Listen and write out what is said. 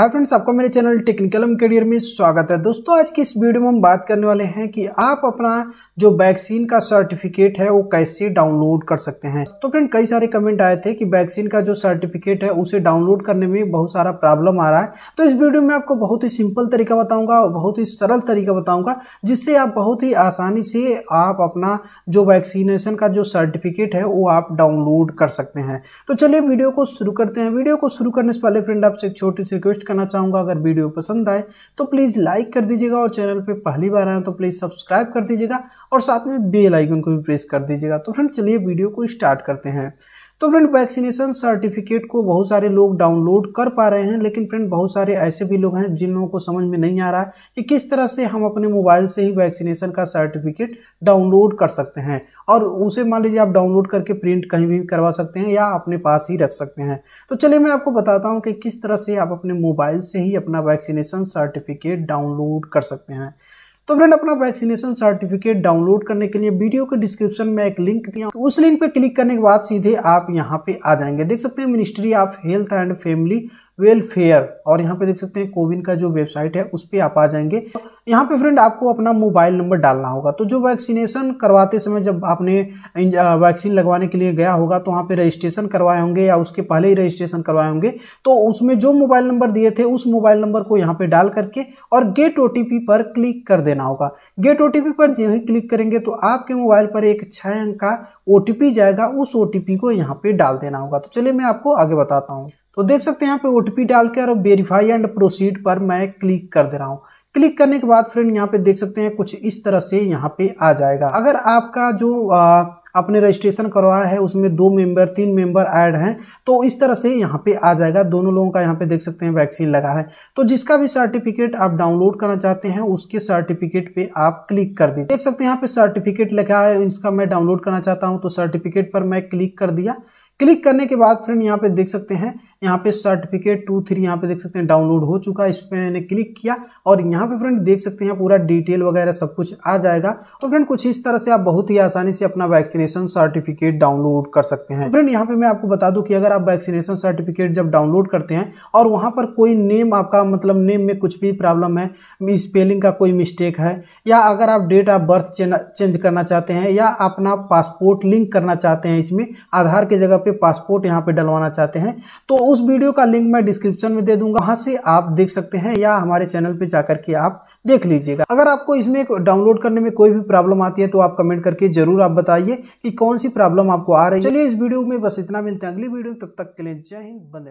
Hi friends, आपका मेरे channel technical M career में स्वागत है। दोस्तों, आज की इस वीडियो में हम बात करने वाले हैं कि आप अपना जो वैक्सीन का सर्टिफिकेट है, वो कैसे डाउनलोड कर सकते हैं। तो फ्रेंड, कई सारे कमेंट आए थे कि वैक्सीन का जो सर्टिफिकेट है, उसे डाउनलोड करने में बहुत सारा प्रॉब्लम आ रहा है। तो इस वीडियो में आपको बहुत ही सिंपल तरीका बताऊँगा और बहुत ही सरल तरीका बताऊँगा, जिससे आप बहुत ही आसानी से आप अपना जो वैक्सीनेशन का जो सर्टिफिकेट है, वो आप डाउनलोड कर सकते हैं। तो चलिए वीडियो को शुरू करते हैं। वीडियो को शुरू करने से पहले फ्रेंड, आपसे एक छोटी सी रिक्वेस्ट करना चाहूँगा, अगर वीडियो पसंद आए तो प्लीज़ लाइक कर दीजिएगा और चैनल पर पहली बार आए तो प्लीज़ सब्सक्राइब कर दीजिएगा और साथ में बेल आइकन को भी प्रेस कर दीजिएगा। तो फ्रेंड चलिए वीडियो को स्टार्ट करते हैं। तो फ्रेंड वैक्सीनेशन सर्टिफिकेट को बहुत सारे लोग डाउनलोड कर पा रहे हैं, लेकिन फ्रेंड बहुत सारे ऐसे भी लोग हैं जिन लोगों को समझ में नहीं आ रहा कि किस तरह से हम अपने मोबाइल से ही वैक्सीनेशन का सर्टिफिकेट डाउनलोड कर सकते हैं। और उसे मान लीजिए आप डाउनलोड करके प्रिंट कहीं भी करवा सकते हैं या अपने पास ही रख सकते हैं। तो चलिए मैं आपको बताता हूँ कि किस तरह से आप अपने मोबाइल से ही अपना वैक्सीनेशन सर्टिफिकेट डाउनलोड कर सकते हैं। तो फ्रेंड अपना वैक्सीनेशन सर्टिफिकेट डाउनलोड करने के लिए वीडियो के डिस्क्रिप्शन में एक लिंक दिया। उस लिंक पे क्लिक करने के बाद सीधे आप यहाँ पे आ जाएँगे। देख सकते हैं ministry of health and family welfare. और यहाँ पे देख सकते हैं कोविन का जो वेबसाइट है, उस पर आप आ जाएँगे। यहाँ पे फ्रेंड आपको अपना मोबाइल नंबर डालना होगा। तो जो वैक्सीनेशन करवाते समय जब आपने वैक्सीन लगवाने के लिए गया होगा तो वहाँ पे रजिस्ट्रेशन करवाए होंगे या उसके पहले ही रजिस्ट्रेशन करवाए होंगे तो उसमें जो मोबाइल नंबर दिए थे, उस मोबाइल नंबर को यहाँ पे डाल करके और गेट ओटीपी पर क्लिक कर देना होगा। गेट ओटीपी पर जो ही क्लिक करेंगे तो आपके मोबाइल पर एक छः अंक का ओटीपी जाएगा, उस ओटीपी को यहाँ पर डाल देना होगा। तो चलिए मैं आपको आगे बताता हूँ। तो देख सकते हैं यहाँ पे ओटीपी डाल के और वेरीफाई एंड प्रोसीड पर मैं क्लिक कर दे रहा हूँ। क्लिक करने के बाद फ्रेंड यहाँ पे देख सकते हैं कुछ इस तरह से यहाँ पे आ जाएगा। अगर आपका जो आ, आपने रजिस्ट्रेशन करवाया है उसमें दो मेंबर तीन मेंबर ऐड हैं तो इस तरह से यहाँ पे आ जाएगा। दोनों लोगों का यहाँ पे देख सकते हैं वैक्सीन लगा है। तो जिसका भी सर्टिफिकेट आप डाउनलोड करना चाहते हैं उसके सर्टिफिकेट पे आप क्लिक कर दीजिए। देख सकते हैं यहाँ पे सर्टिफिकेट लिखा है इसका मैं डाउनलोड करना चाहता हूँ तो सर्टिफिकेट पर मैं क्लिक कर दिया। क्लिक करने के बाद फ्रेंड यहाँ पे देख सकते हैं यहाँ पे सर्टिफिकेट टू थ्री यहाँ पे देख सकते हैं डाउनलोड हो चुका है इस पर मैंने क्लिक किया और यहाँ पे फ्रेंड देख सकते हैं, पूरा डिटेल वगैरह सब कुछ आ जाएगा। तो फ्रेंड कुछ इस तरह से आप बहुत ही आसानी से अपना वैक्सीनेशन सर्टिफिकेट डाउनलोड कर सकते हैं। फ्रेंड यहाँ पे मैं आपको बता दूँ कि अगर आप वैक्सीनेशन सर्टिफिकेट जब डाउनलोड करते हैं और वहाँ पर कोई नेम आपका मतलब नेम में कुछ भी प्रॉब्लम है स्पेलिंग का कोई मिस्टेक है, या अगर आप डेट ऑफ़ बर्थ चेंज करना चाहते हैं, या अपना पासपोर्ट लिंक करना चाहते हैं इसमें, आधार के जगह पे पासपोर्ट यहाँ पे डलवाना चाहते हैं तो उस वीडियो का लिंक मैं डिस्क्रिप्शन में दे दूँगा। वहाँ से आप देख सकते हैं या हमारे चैनल पर जाकर के आप देख लीजिएगा। अगर आपको इसमें डाउनलोड करने में कोई भी प्रॉब्लम आती है तो आप कमेंट करके ज़रूर आप बताइए कि कौन सी प्रॉब्लम आपको आ रही है। चलिए इस वीडियो में बस इतना, मिलते हैं अगली वीडियो तब तक के लिए जय हिंद बंदे